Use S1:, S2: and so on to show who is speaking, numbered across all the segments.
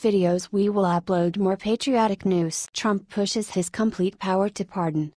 S1: videos we will upload more patriotic news. Trump pushes his complete power to pardon.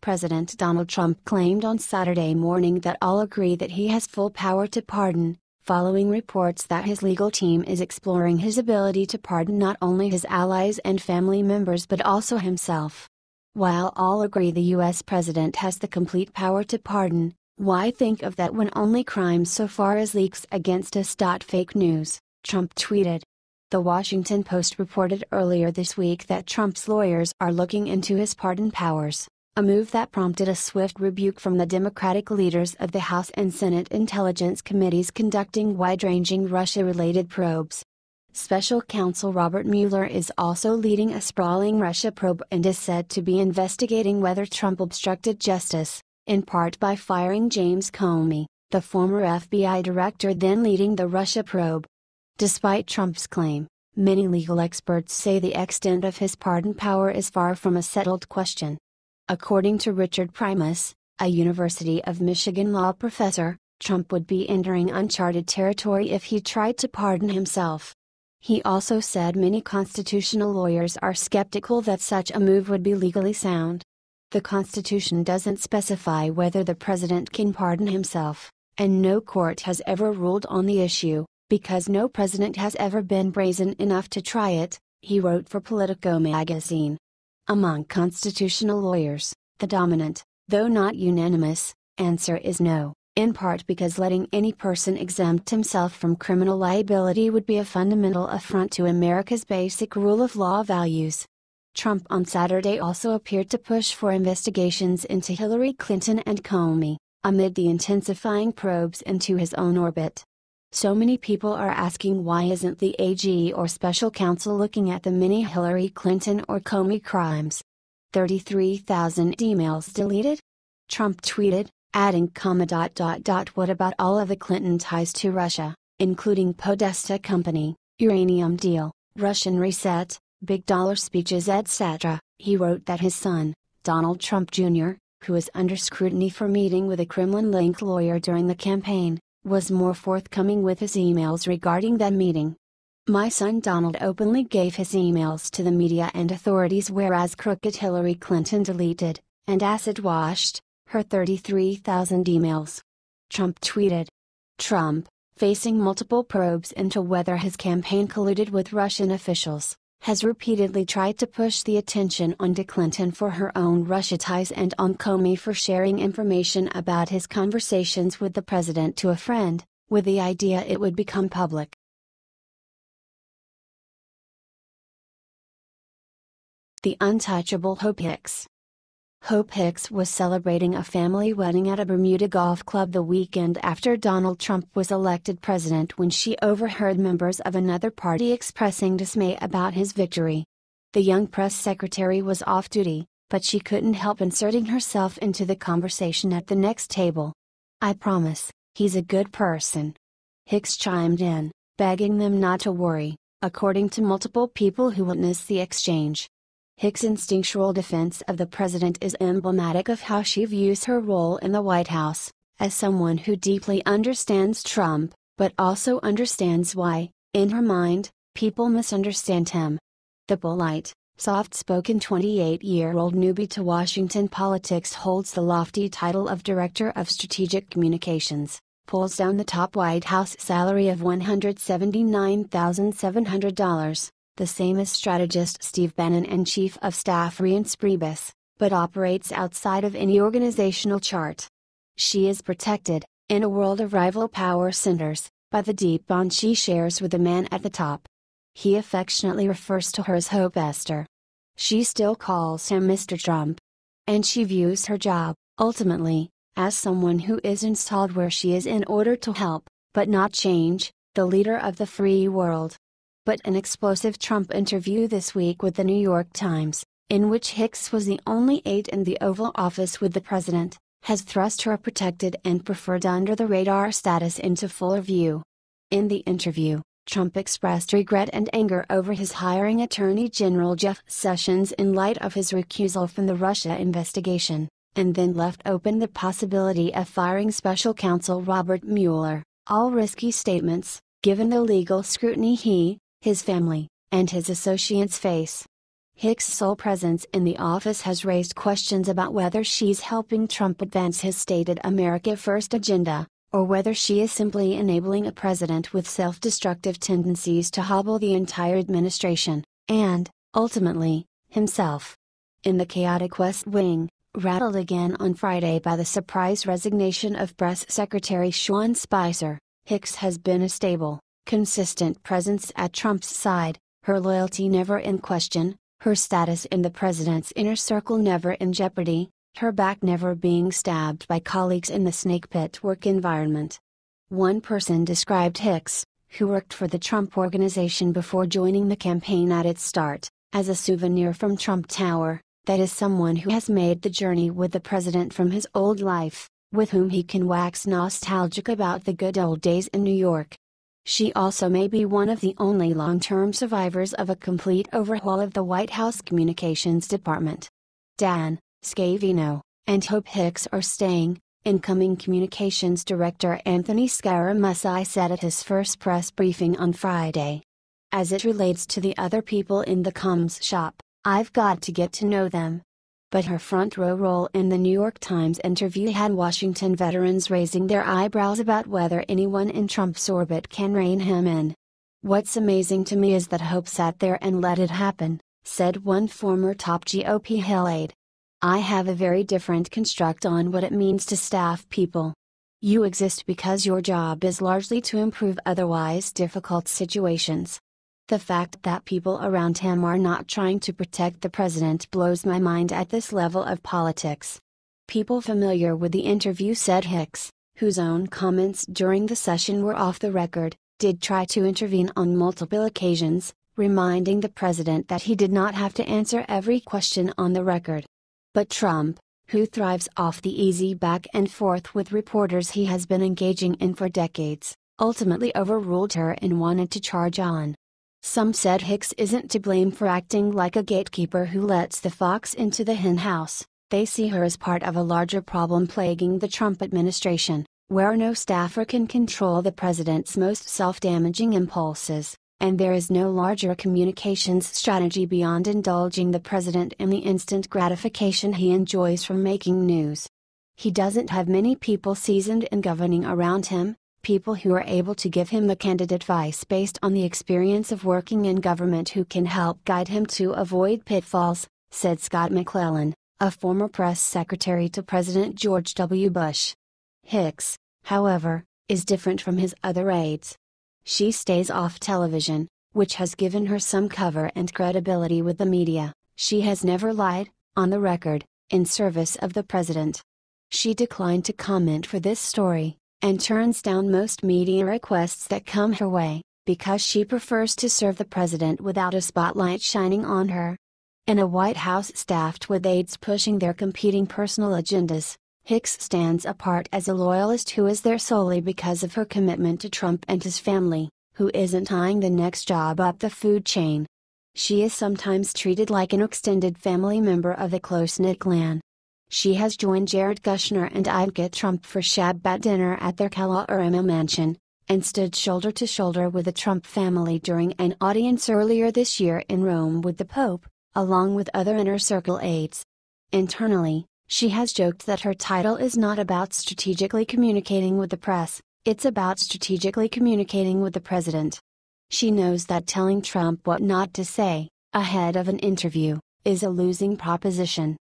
S1: President Donald Trump claimed on Saturday morning that all agree that he has full power to pardon, following reports that his legal team is exploring his ability to pardon not only his allies and family members but also himself. While all agree the US president has the complete power to pardon, why think of that when only crimes so far as leaks against us. Fake news, Trump tweeted. The Washington Post reported earlier this week that Trump's lawyers are looking into his pardon powers a move that prompted a swift rebuke from the Democratic leaders of the House and Senate Intelligence Committees conducting wide ranging Russia related probes. Special Counsel Robert Mueller is also leading a sprawling Russia probe and is said to be investigating whether Trump obstructed justice, in part by firing James Comey, the former FBI director then leading the Russia probe. Despite Trump's claim, many legal experts say the extent of his pardon power is far from a settled question. According to Richard Primus, a University of Michigan law professor, Trump would be entering uncharted territory if he tried to pardon himself. He also said many constitutional lawyers are skeptical that such a move would be legally sound. The Constitution doesn't specify whether the president can pardon himself, and no court has ever ruled on the issue, because no president has ever been brazen enough to try it, he wrote for Politico magazine. Among constitutional lawyers, the dominant, though not unanimous, answer is no, in part because letting any person exempt himself from criminal liability would be a fundamental affront to America's basic rule of law values. Trump on Saturday also appeared to push for investigations into Hillary Clinton and Comey, amid the intensifying probes into his own orbit. So many people are asking why isn't the AG or special counsel looking at the many Hillary Clinton or Comey crimes? 33,000 emails deleted? Trump tweeted, adding comma dot dot dot what about all of the Clinton ties to Russia, including Podesta Company, uranium deal, Russian reset, big dollar speeches etc. He wrote that his son, Donald Trump Jr., who is under scrutiny for meeting with a Kremlin-linked lawyer during the campaign, was more forthcoming with his emails regarding that meeting. My son Donald openly gave his emails to the media and authorities whereas crooked Hillary Clinton deleted, and acid washed, her 33,000 emails. Trump tweeted. Trump, facing multiple probes into whether his campaign colluded with Russian officials, has repeatedly tried to push the attention onto Clinton for her own Russia ties and on Comey for sharing information about his conversations with the president to a friend, with the idea it would become public. The untouchable Hope Hicks Hope Hicks was celebrating a family wedding at a Bermuda golf club the weekend after Donald Trump was elected president when she overheard members of another party expressing dismay about his victory. The young press secretary was off duty, but she couldn't help inserting herself into the conversation at the next table. I promise, he's a good person. Hicks chimed in, begging them not to worry, according to multiple people who witnessed the exchange. Hicks' instinctual defense of the president is emblematic of how she views her role in the White House, as someone who deeply understands Trump, but also understands why, in her mind, people misunderstand him. The polite, soft spoken 28 year old newbie to Washington politics holds the lofty title of Director of Strategic Communications, pulls down the top White House salary of $179,700 the same as strategist Steve Bannon and Chief of Staff Reince Priebus, but operates outside of any organizational chart. She is protected, in a world of rival power centers, by the deep bond she shares with the man at the top. He affectionately refers to her as Hopester. She still calls him Mr. Trump. And she views her job, ultimately, as someone who is installed where she is in order to help, but not change, the leader of the free world but an explosive Trump interview this week with the New York Times, in which Hicks was the only aide in the Oval Office with the president, has thrust her protected and preferred under the radar status into fuller view. In the interview, Trump expressed regret and anger over his hiring Attorney General Jeff Sessions in light of his recusal from the Russia investigation, and then left open the possibility of firing special counsel Robert Mueller, all risky statements, given the legal scrutiny he, his family, and his associates face. Hicks' sole presence in the office has raised questions about whether she's helping Trump advance his stated America First agenda, or whether she is simply enabling a president with self destructive tendencies to hobble the entire administration, and, ultimately, himself. In the chaotic West Wing, rattled again on Friday by the surprise resignation of Press Secretary Sean Spicer, Hicks has been a stable, consistent presence at Trump's side, her loyalty never in question, her status in the president's inner circle never in jeopardy, her back never being stabbed by colleagues in the snake pit work environment. One person described Hicks, who worked for the Trump organization before joining the campaign at its start, as a souvenir from Trump Tower, that is someone who has made the journey with the president from his old life, with whom he can wax nostalgic about the good old days in New York. She also may be one of the only long term survivors of a complete overhaul of the White House Communications Department. Dan Scavino and Hope Hicks are staying, incoming Communications Director Anthony Scaramucci said at his first press briefing on Friday. As it relates to the other people in the comms shop, I've got to get to know them. But her front row role in the New York Times interview had Washington veterans raising their eyebrows about whether anyone in Trump's orbit can rein him in. What's amazing to me is that Hope sat there and let it happen, said one former top GOP Hill aide. I have a very different construct on what it means to staff people. You exist because your job is largely to improve otherwise difficult situations. The fact that people around him are not trying to protect the president blows my mind at this level of politics. People familiar with the interview said Hicks, whose own comments during the session were off the record, did try to intervene on multiple occasions, reminding the president that he did not have to answer every question on the record. But Trump, who thrives off the easy back and forth with reporters he has been engaging in for decades, ultimately overruled her and wanted to charge on. Some said Hicks isn't to blame for acting like a gatekeeper who lets the fox into the henhouse, they see her as part of a larger problem plaguing the Trump administration, where no staffer can control the president's most self damaging impulses, and there is no larger communications strategy beyond indulging the president in the instant gratification he enjoys from making news. He doesn't have many people seasoned in governing around him, people who are able to give him the candid advice based on the experience of working in government who can help guide him to avoid pitfalls, said Scott McClellan, a former press secretary to President George W. Bush. Hicks, however, is different from his other aides. She stays off television, which has given her some cover and credibility with the media. She has never lied, on the record, in service of the president. She declined to comment for this story, and turns down most media requests that come her way, because she prefers to serve the president without a spotlight shining on her. In a White House staffed with aides pushing their competing personal agendas, Hicks stands apart as a loyalist who is there solely because of her commitment to Trump and his family, who isn't eyeing the next job up the food chain. She is sometimes treated like an extended family member of the close knit clan, she has joined Jared Kushner and Ivanka Trump for Shabbat dinner at their Kala Kalorama mansion, and stood shoulder to shoulder with the Trump family during an audience earlier this year in Rome with the Pope, along with other inner circle aides. Internally, she has joked that her title is not about strategically communicating with the press, it's about strategically communicating with the president. She knows that telling Trump what not to say, ahead of an interview, is a losing proposition.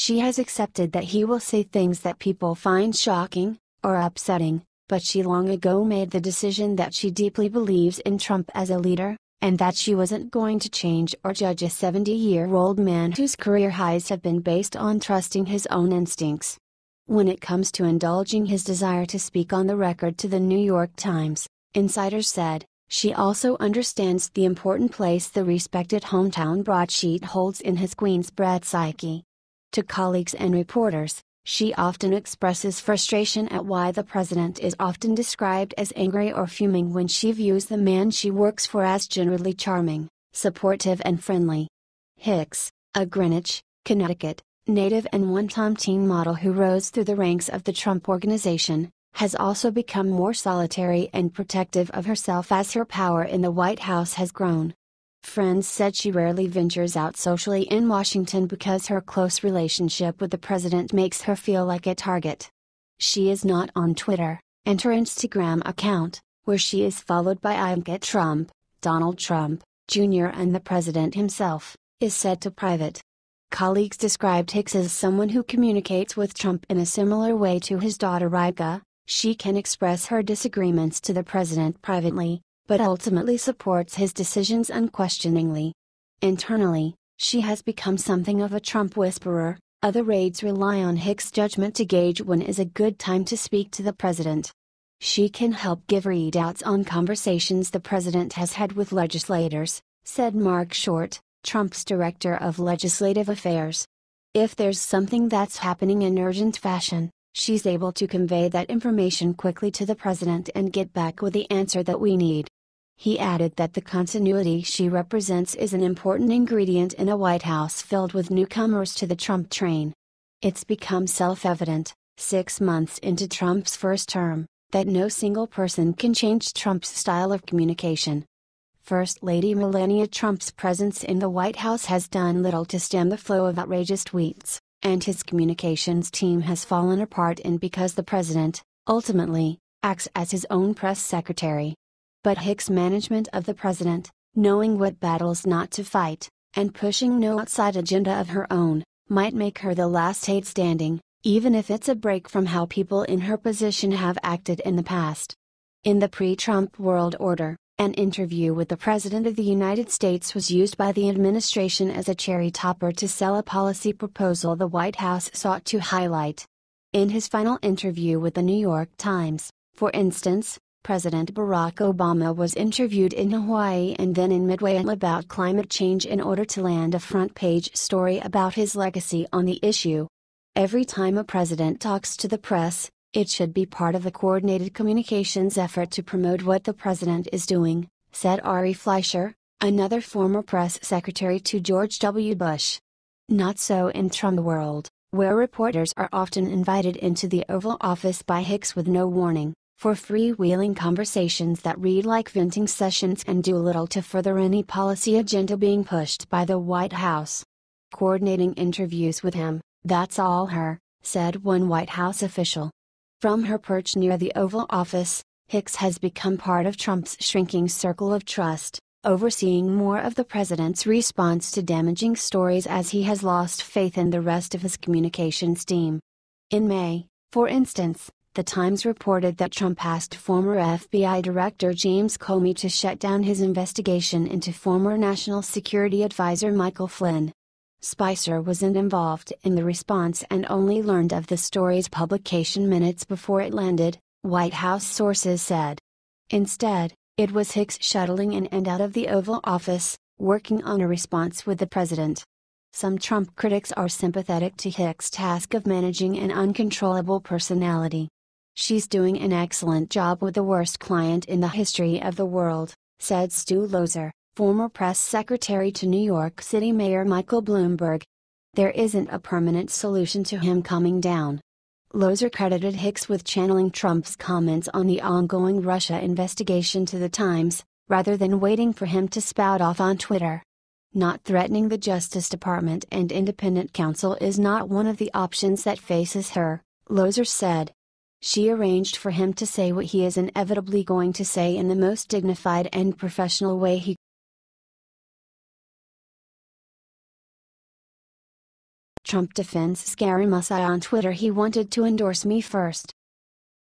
S1: She has accepted that he will say things that people find shocking, or upsetting, but she long ago made the decision that she deeply believes in Trump as a leader, and that she wasn't going to change or judge a 70 year old man whose career highs have been based on trusting his own instincts. When it comes to indulging his desire to speak on the record to the New York Times, insiders said, she also understands the important place the respected hometown broadsheet holds in his Queensbred psyche. To colleagues and reporters, she often expresses frustration at why the president is often described as angry or fuming when she views the man she works for as generally charming, supportive, and friendly. Hicks, a Greenwich, Connecticut, native and one time teen model who rose through the ranks of the Trump organization, has also become more solitary and protective of herself as her power in the White House has grown. Friends said she rarely ventures out socially in Washington because her close relationship with the president makes her feel like a target. She is not on Twitter, and her Instagram account, where she is followed by Ivanka Trump, Donald Trump, Jr. and the president himself, is set to private. Colleagues described Hicks as someone who communicates with Trump in a similar way to his daughter Ivanka. She can express her disagreements to the president privately, but ultimately supports his decisions unquestioningly. Internally, she has become something of a Trump whisperer, other aides rely on Hicks' judgment to gauge when is a good time to speak to the president. She can help give readouts on conversations the president has had with legislators, said Marc Short, Trump's director of legislative affairs. If there's something that's happening in urgent fashion, she's able to convey that information quickly to the president and get back with the answer that we need. He added that the continuity she represents is an important ingredient in a White House filled with newcomers to the Trump train. It's become self evident, six months into Trump's first term, that no single person can change Trump's style of communication. First Lady Melania Trump's presence in the White House has done little to stem the flow of outrageous tweets, and his communications team has fallen apart and because the president, ultimately, acts as his own press secretary. But Hicks' management of the president, knowing what battles not to fight, and pushing no outside agenda of her own, might make her the last aide standing, even if it's a break from how people in her position have acted in the past. In the pre Trump world order, an interview with the President of the United States was used by the administration as a cherry topper to sell a policy proposal the White House sought to highlight. In his final interview with the New York Times, for instance, President Barack Obama was interviewed in Hawaii and then in Midway about climate change in order to land a front page story about his legacy on the issue. Every time a president talks to the press, it should be part of a coordinated communications effort to promote what the president is doing, said Ari Fleischer, another former press secretary to George W. Bush. Not so in Trump world, where reporters are often invited into the Oval Office by Hicks with no warning for freewheeling conversations that read like venting sessions and do little to further any policy agenda being pushed by the White House. Coordinating interviews with him, that's all her, said one White House official. From her perch near the Oval Office, Hicks has become part of Trump's shrinking circle of trust, overseeing more of the president's response to damaging stories as he has lost faith in the rest of his communications team. In May, for instance, the Times reported that Trump asked former FBI Director James Comey to shut down his investigation into former National Security Advisor Michael Flynn. Spicer wasn't involved in the response and only learned of the story's publication minutes before it landed, White House sources said. Instead, it was Hicks shuttling in and out of the Oval Office, working on a response with the president. Some Trump critics are sympathetic to Hicks' task of managing an uncontrollable personality. She's doing an excellent job with the worst client in the history of the world, said Stu Loeser, former press secretary to New York City Mayor Michael Bloomberg. There isn't a permanent solution to him coming down. Loeser credited Hicks with channeling Trump's comments on the ongoing Russia investigation to the Times, rather than waiting for him to spout off on Twitter. Not threatening the Justice Department and independent counsel is not one of the options that faces her, Loeser said. She arranged for him to say what he is inevitably going to say in the most dignified and professional way he Trump defends Scaramucci on Twitter he wanted to endorse me first.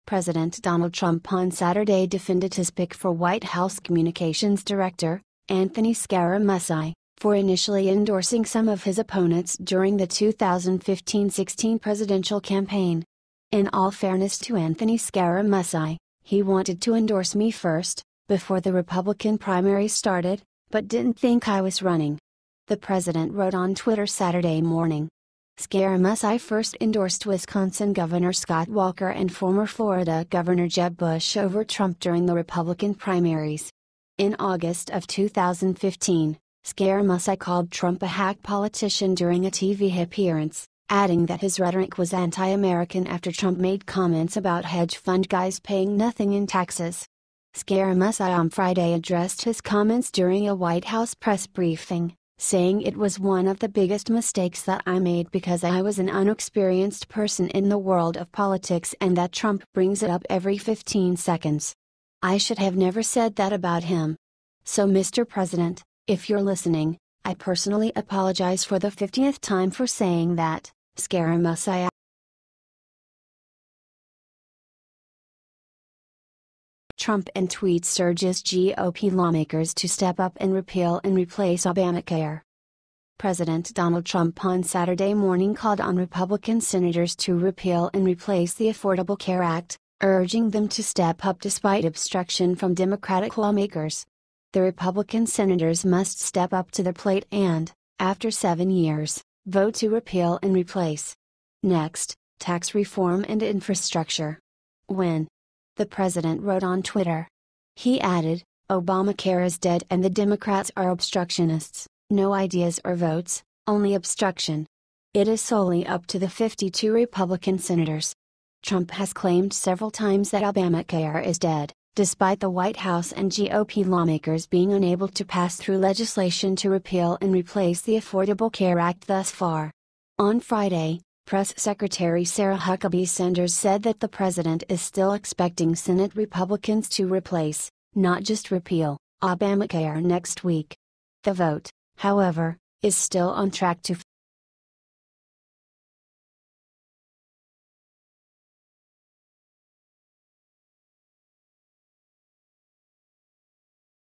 S1: President Donald Trump on Saturday defended his pick for White House Communications Director, Anthony Scaramucci, for initially endorsing some of his opponents during the 2015-16 presidential campaign. In all fairness to Anthony Scaramucci, he wanted to endorse me first, before the Republican primary started, but didn't think I was running. The president wrote on Twitter Saturday morning. Scaramucci first endorsed Wisconsin Governor Scott Walker and former Florida Governor Jeb Bush over Trump during the Republican primaries. In August of 2015, Scaramucci called Trump a hack politician during a TV appearance adding that his rhetoric was anti American after Trump made comments about hedge fund guys paying nothing in taxes. Scaramucci on Friday addressed his comments during a White House press briefing, saying it was one of the biggest mistakes that I made because I was an unexperienced person in the world of politics and that Trump brings it up every 15 seconds. I should have never said that about him. So, Mr. President, if you're listening, I personally apologize for the 50th time for saying that, Scaramucci. Trump and tweet urges GOP lawmakers to step up and repeal and replace Obamacare. President Donald Trump on Saturday morning called on Republican senators to repeal and replace the Affordable Care Act, urging them to step up despite obstruction from Democratic lawmakers. The Republican senators must step up to the plate and, after seven years, vote to repeal and replace. Next, tax reform and infrastructure. When, the president wrote on Twitter. He added, Obamacare is dead and the Democrats are obstructionists, no ideas or votes, only obstruction. It is solely up to the 52 Republican senators. Trump has claimed several times that Obamacare is dead, despite the White House and GOP lawmakers being unable to pass through legislation to repeal and replace the Affordable Care Act thus far. On Friday, Press Secretary Sarah Huckabee Sanders said that the president is still expecting Senate Republicans to replace, not just repeal, Obamacare next week. The vote, however, is still on track to